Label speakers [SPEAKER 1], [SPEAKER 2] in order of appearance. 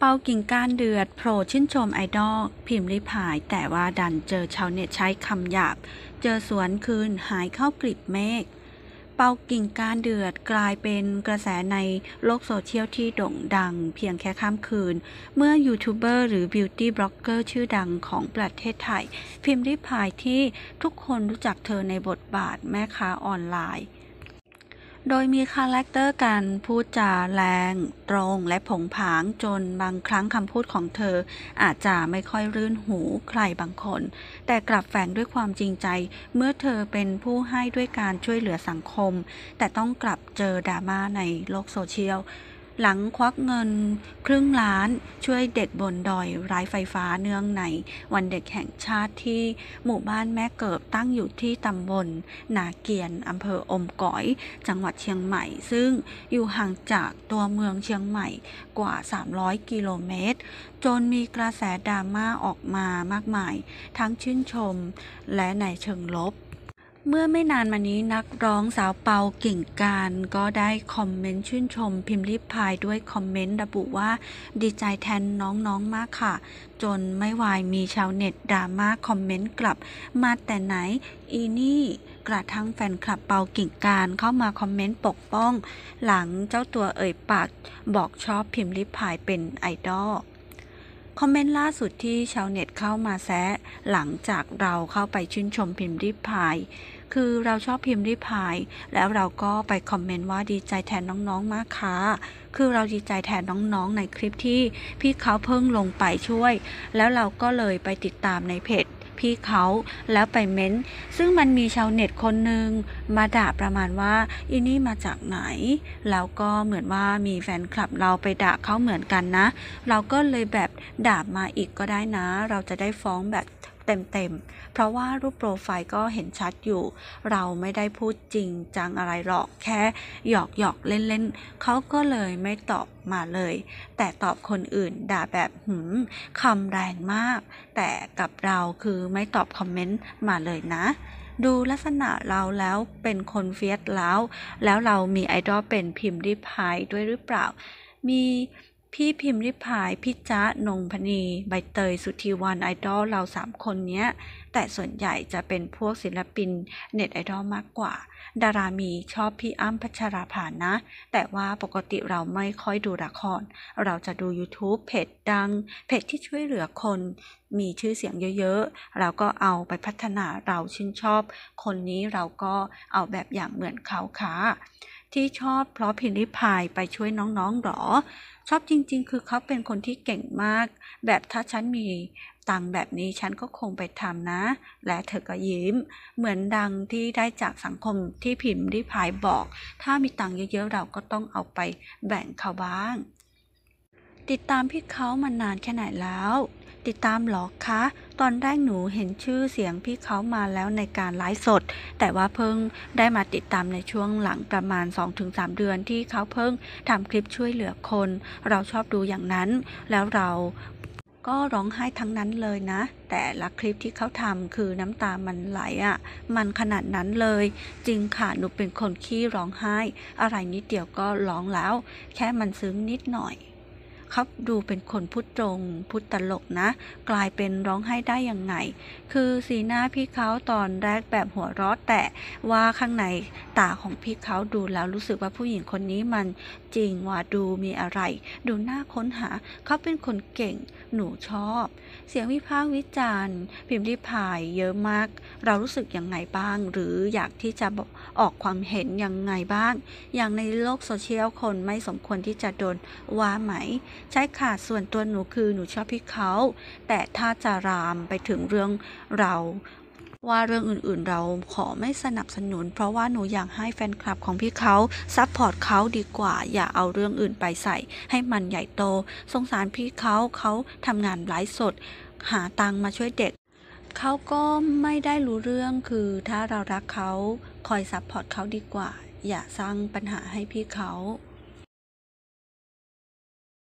[SPEAKER 1] เปากิ่งก้านเดือดโผล่ชื่นชมไอดอลพิมรี่พาย แต่ว่าดันเจอชาวเน็ตใช้คำหยาบ เจอสวนคืนหายเข้ากลีบเมฆเปากิ่งกานเดือดกลายเป็นกระแสในโลกโซเชียลที่โด่งดังเพียงแค่ข้ามคืน เมื่อยูทูบเบอร์หรือ beauty blogger ชื่อดังของประเทศไทย พิมรี่พายที่ทุกคนรู้จักเธอในบทบาทแม่ค้าออนไลน์ โดยมี character การพูดจาแรง ตรงและโผงผางจนบางครั้งคำพูดของเธอ อาจจะไม่ค่อยรื่นหูใครบางคน แต่กลับแฝงด้วยความจริงใจ เมื่อเธอเป็นผู้ให้ด้วยการช่วยเหลือสังคม แต่ต้องกลับเจอดราม่าในโลกโซเชียล หลังควักเงินครึ่งล้านช่วยเด็กบนดอยไร้ไฟฟ้าเนื่องในวันเด็กแห่งชาติที่หมู่บ้านแม่เกิบตั้งอยู่ที่ตำบลนาเกียนอำเภออมก๋อย จังหวัดเชียงใหม่ ซึ่งอยู่ห่างจากตัวเมืองเชียงใหม่กว่า 300 กิโลเมตร จนมีกระแสดราม่าออกมามากมาย ทั้งชื่นชมและในเชิงลบ เมื่อไม่นานมานี้นักร้องสาวเปากิ่งการ ก็ได้คอมเมนต์ชื่นชม พิมพ์ริพายด้วยคอมเมนต์ระบุว่าดีใจแทนน้องๆมากค่ะ จนไม่วายมีชาวเน็ตดราม่าคอมเมนต์กลับ มาแต่ไหน อีนี่กระทั่งแฟนคลับเปากิ่งการเข้ามาคอมเมนต์ปกป้อง หลังเจ้าตัวเอ่ยปากบอกชอบพิมพ์ริพายเป็นไอดอลคอมเมนต์ล่าสุดที่ชาวเน็ตเข้ามาแซะหลังจากเราเข้าไปชื่นชมพิมพ์ริพาย คือเราชอบพิมพ์ริพาย แล้วเราก็ไปคอมเมนต์ว่าดีใจแทนน้องๆมากค่ะคือเราดีใจแทนน้องๆในคลิปที่พี่เขาเพิ่งลงไปช่วย แล้วเราก็เลยไปติดตามในเพจพี่เขาแล้วไปเม้นต์ซึ่งมันมีชาวเน็ตคนหนึ่งมาด่าประมาณว่าอีนี่มาจากไหน แล้วก็เหมือนว่ามีแฟนคลับเราไปด่าเขาเหมือนกันนะ เราก็เลยแบบด่ามาอีกก็ได้นะ เราจะได้ฟ้องแบบ เต็มๆ เพราะว่ารูปโปรไฟล์ก็เห็นชัดอยู่ เราไม่ได้พูดจริงจังอะไรหรอกแค่หยอกหยอกๆเล่นๆ เขาก็เลยไม่ตอบมาเลย แต่ตอบคนอื่นด่าแบบหืมคำแรงมาก แต่กับเราคือไม่ตอบคอมเมนต์มาเลยนะดูลักษณะเราแล้วเป็นคน fierce แล้ว แล้วเรามีไอดอลเป็นพิมพ์ริพายด้วยหรือเปล่า มี พี่พิมรี่พาย พี่จ๊ะ นงผณี ใบเตย สุธีวันไอดอล เราสามคนเนี้ย แต่ส่วนใหญ่จะเป็นพวกศิลปินเน็ตไอดอลมากกว่า ดารามีชอบพี่อ้ำพัชราภานะ แต่ว่าปกติเราไม่ค่อยดูละคร เราจะดู YouTube เพจดัง เพจที่ช่วยเหลือคน มีชื่อเสียงเยอะๆ เราก็เอาไปพัฒนาเราชื่นชอบ คนนี้เราก็เอาแบบอย่างเหมือนเขาค่ะ ที่ชอบเพราะพิมพ์ริพายไปช่วยน้องๆหรอ ชอบจริงๆ คือเขาเป็นคนที่เก่งมาก แบบถ้าฉันมีตังแบบนี้ฉันก็คงไปทำนะ และเธอก็ยิ้ม เหมือนดังที่ได้จากสังคมที่พิมพ์ริพายบอก ถ้ามีตังเยอะๆเราก็ต้องเอาไปแบ่งเขาบ้าง ติดตามพี่เขามานานแค่ไหนแล้ว ติดตามหรอคะ ตอนแรกหนูเห็นชื่อเสียงพี่เขามาแล้วในการไลฟ์สด แต่ว่าเพิ่งได้มาติดตามในช่วงหลังประมาณ 2-3 เดือนที่เขาเพิ่งทำคลิปช่วยเหลือคน เราชอบดูอย่างนั้น แล้วเราก็ร้องไห้ทั้งนั้นเลยนะ แต่ละคลิปที่เขาทำคือน้ำตามันไหลอะ่ะ มันขนาดนั้นเลย จริงค่ะ หนูเป็นคนขี้ร้องไห้ อะไรนิดเดียวก็ร้องแล้ว แค่มันซึ้งนิดหน่อย เขาดูเป็นคนพูดตรงพูดตลกนะ กลายเป็นร้องไห้ได้ยังไง คือสีหน้าพี่เขาตอนแรกแบบหัวเร้อแต่ว่าข้างในตาของพี่เขาดูแล้วรู้สึกว่าผู้หญิงคนนี้มันจริงว่าดูมีอะไร ดูน่าค้นหา เขาเป็นคนเก่งหนูชอบ เสียงวิพากษ์วิจารณ์ พิมพ์ริพายเยอะมาก เรารู้สึกยังไงบ้าง หรืออยากที่จะบอกออกความเห็นยังไงบ้าง อย่างในโลกโซเชียลคนไม่สมควรที่จะโดนว่าไหมใช่ค่ะ ส่วนตัวหนูคือหนูชอบพี่เขา แต่ถ้าจะรามไปถึงเรื่องเราว่าเรื่องอื่นๆเราขอไม่สนับสนุน เพราะว่าหนูอยากให้แฟนคลับของพี่เขาsupport เขาดีกว่า อย่าเอาเรื่องอื่นไปใส่ ให้มันใหญ่โต สงสารพี่เขาเขาทำงานไลฟ์สด หาตังมาช่วยเด็ก เขาก็ไม่ได้รู้เรื่องคือถ้าเรารักเขาคอย support เขาดีกว่า อย่าสร้างปัญหาให้พี่เขา